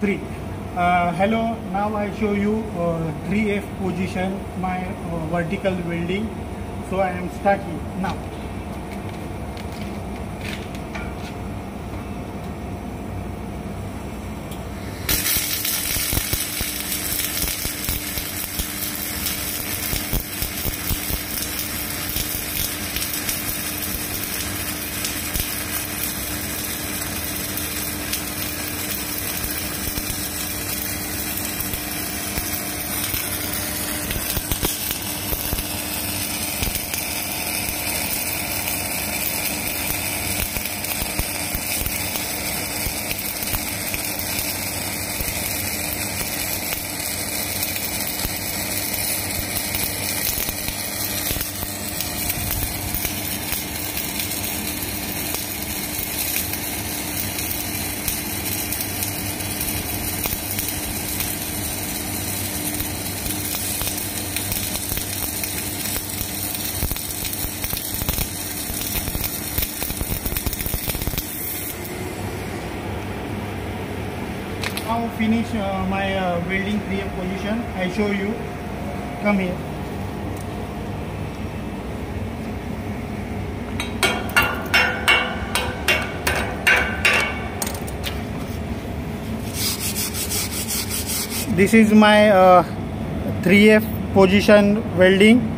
3 uh, hello now i show you uh, 3f position my uh, vertical welding. So i am starting. Now now finish uh, my uh, welding 3f position i show you. Come here. This is my uh, 3f position welding